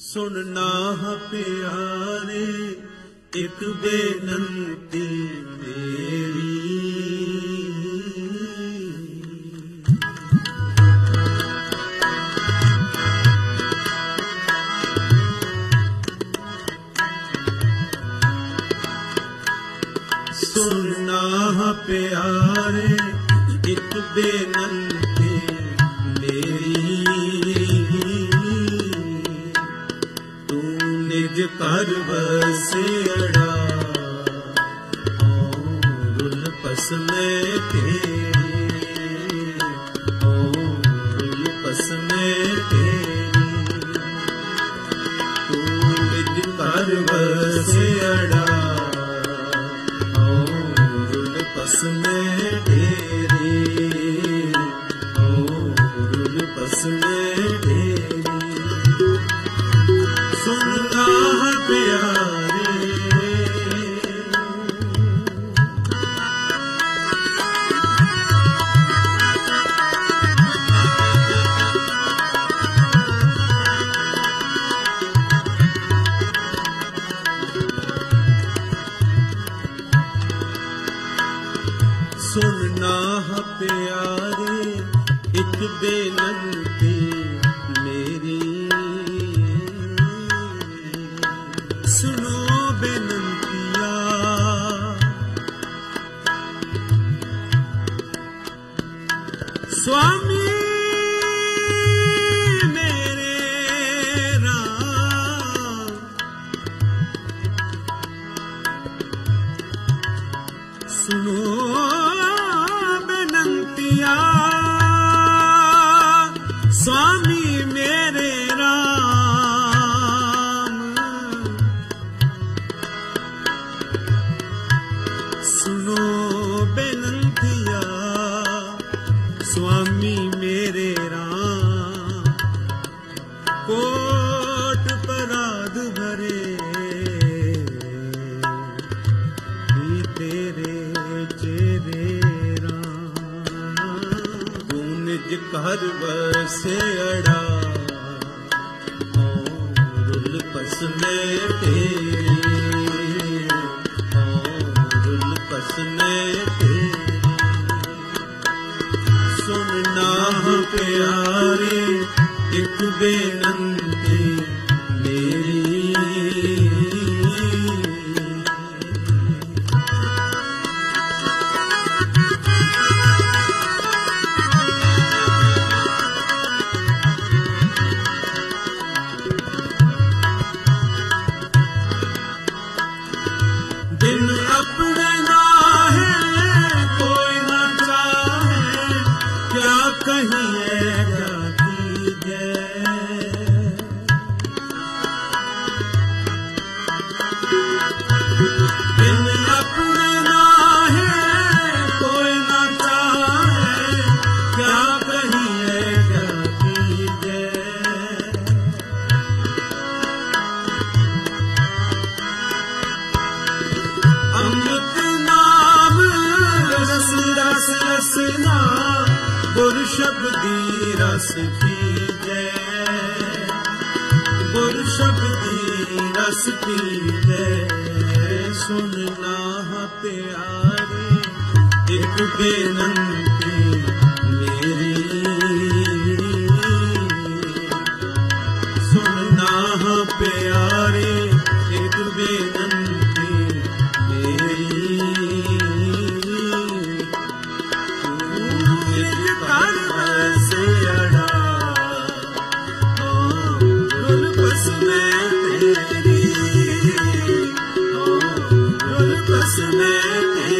ਸੁਣਨਾ ਪਿਆਰੇ ਇੱਕ ਬੇਨਤੀ ਮੇਰੀ। ਸੁਣਨਾ ਪਿਆਰੇ ਇੱਕ ਬੇਨਤੀ ਪਰ ਵਸਿਆ ਔਰ ਪਸਮੇ ਤੇ ਯਾਰੇ ਇੱਕ ਬੇਨਤੀ ਮੇਰੀ। ਸੁਣੋ ਬੇਨਤੀਆ। ਸਵਾਮੀ ਘਰ ਵਸੇੜਾ ਔਰੁਲ ਪਸਨੇ ਤੇ ਔਰੁਲ ਪਸਨੇ ਤੇ ਸੁਣਨਾ ਪਿਆਰੇ ਇੱਕ ਬੇ दिन अब ਸ਼ਬਦੀ ਰਸ ਪੀਜੈ ਗੁਰ ਸ਼ਬਦੀ ਰਸ ਪੀਜੈ ਸੁਨ ਲਾਹ ਪਿਆਰੇ ਇੱਕ ਬੇਨੰਦ Yeah.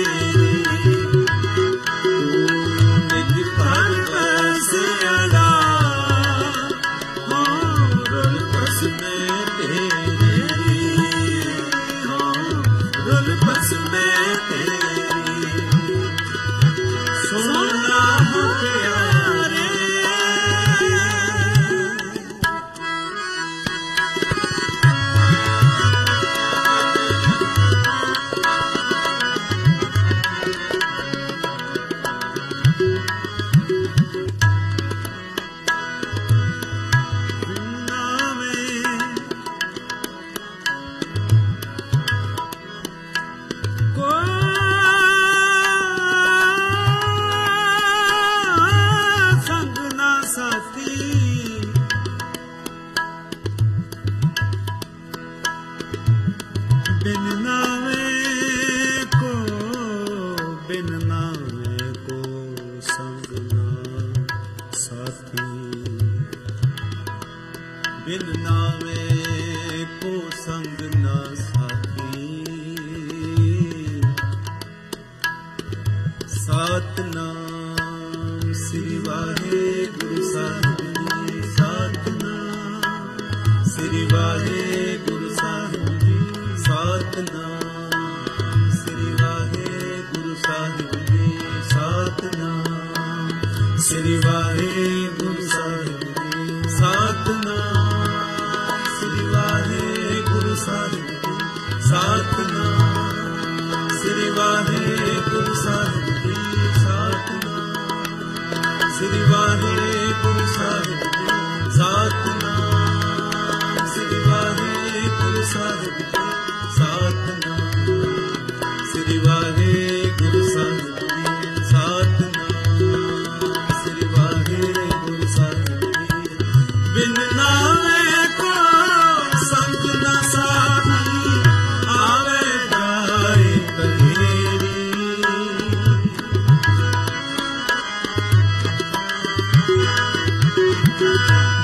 ਬਿਨ ਨਾਵੇਂ ਕੋ ਸੰਗ ਨਾ ਸਾਥੀ। ਸਤਨਾਮ ਸ੍ਰੀ ਵਾਹਿਗੁਰੂ ਸਾਹਿਬ ਜੀ, ਸਤਨਾਮ ਸ੍ਰੀ ਵਾਹਿਗੁਰੂ ਸਾਹਿਬ ਜੀ, ਸਤਨਾਮ ਸ੍ਰੀ ਵਾਹਿਗੁਰੂ ਸਾਹਿਬ ਜੀ, ਸਤਨਾਮ ਸ੍ਰੀ ਵਾਹਿਗੁਰੂ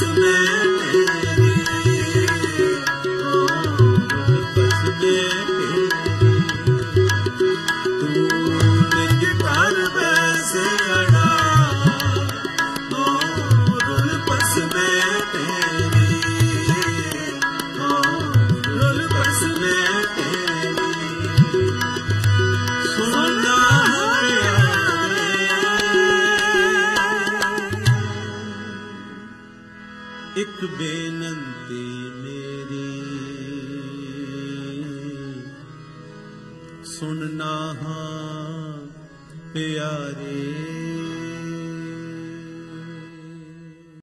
Somewhere ਇੱਕ ਬੇਨਤੀ ਮੇਰੀ। ਸੁਣਨਾ ਹਾਂ ਪਿਆਰੇ